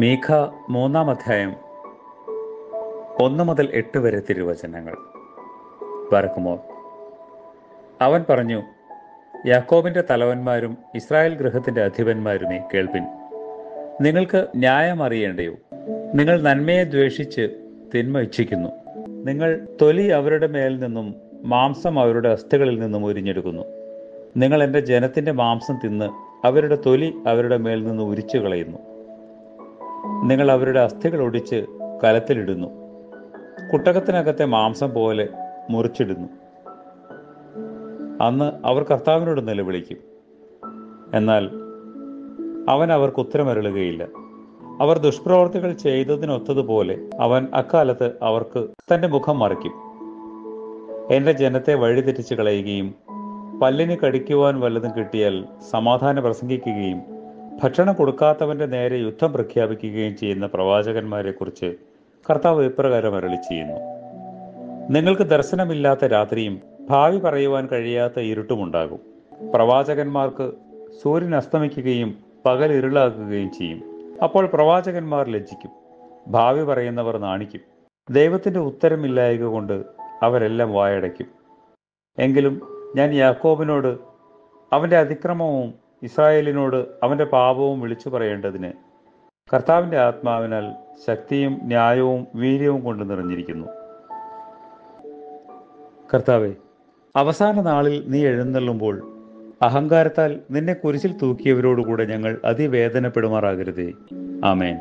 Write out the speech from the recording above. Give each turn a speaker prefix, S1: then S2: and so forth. S1: മേഘ മൂന്നാം അധ്യായം ഒന്ന് മുതൽ എട്ട് വരെ തിരുവചനങ്ങൾ വരക്കുമോ അവൻ പറഞ്ഞു യാക്കോബിന്റെ തലവന്മാരും ഇസ്രായേൽ ഗൃഹത്തിന്റെ അധിപന്മാരുമേ കേൾപ്പിൻ നിങ്ങൾക്ക് ന്യായം അറിയേണ്ടയോ നിങ്ങൾ നന്മയെ ദ്വേഷിച്ച് തിന്മ ഇച്ഛിക്കുന്നു നിങ്ങൾ തൊലി അവരുടെ മേൽ നിന്നും മാംസം അവരുടെ അസ്ഥികളിൽ നിന്നും ഉരിഞ്ഞെടുക്കുന്നു നിങ്ങൾ എൻ്റെ ജനത്തിന്റെ മാംസം തിന്ന് അവരുടെ തൊലി അവരുടെ മേൽ നിന്ന് ഉരിച്ചു കളയുന്നു നിങ്ങൾ അവരുടെ അസ്ഥികൾ ഒടിച്ച് കലത്തിലിടുന്നു കുട്ടകത്തിനകത്തെ മാംസം പോലെ മുറിച്ചിടുന്നു അന്ന് അവർ കർത്താവിനോട് നിലവിളിക്കും എന്നാൽ അവൻ അവർക്ക് ഉത്തരമരളുകയില്ല അവർ ദുഷ്പ്രവർത്തികൾ ചെയ്തതിനൊത്തതുപോലെ അവൻ അക്കാലത്ത് അവർക്ക് തന്റെ മുഖം മറിക്കും എന്റെ ജനത്തെ വഴിതെറ്റിച്ച് കളയുകയും പല്ലിന് കടിക്കുവാൻ വല്ലതും കിട്ടിയാൽ സമാധാനം പ്രസംഗിക്കുകയും ഭക്ഷണം കൊടുക്കാത്തവന്റെ നേരെ യുദ്ധം പ്രഖ്യാപിക്കുകയും ചെയ്യുന്ന പ്രവാചകന്മാരെക്കുറിച്ച് കർത്താവ് ഇപ്രകാരം അരളി ചെയ്യുന്നു നിങ്ങൾക്ക് ദർശനമില്ലാത്ത രാത്രിയും ഭാവി പറയുവാൻ കഴിയാത്ത ഇരുട്ടുമുണ്ടാകും പ്രവാചകന്മാർക്ക് സൂര്യൻ അസ്തമിക്കുകയും പകൽ ഇരുളാക്കുകയും ചെയ്യും അപ്പോൾ പ്രവാചകന്മാർ ലജ്ജിക്കും ഭാവി പറയുന്നവർ നാണിക്കും ദൈവത്തിന്റെ ഉത്തരമില്ലായക കൊണ്ട് അവരെല്ലാം വായടയ്ക്കും എങ്കിലും ഞാൻ യാക്കോബിനോട് അവന്റെ അതിക്രമവും ഇസ്രായേലിനോട് അവന്റെ പാപവും വിളിച്ചു പറയേണ്ടതിന് കർത്താവിന്റെ ആത്മാവിനാൽ ശക്തിയും ന്യായവും വീര്യവും കൊണ്ട് നിറഞ്ഞിരിക്കുന്നു കർത്താവെ അവസാന നാളിൽ നീ എഴുന്നള്ളുമ്പോൾ അഹങ്കാരത്താൽ നിന്നെ കുരിശിൽ തൂക്കിയവരോടുകൂടെ ഞങ്ങൾ അതിവേദനപ്പെടുമാറാകരുതേ ആമേൻ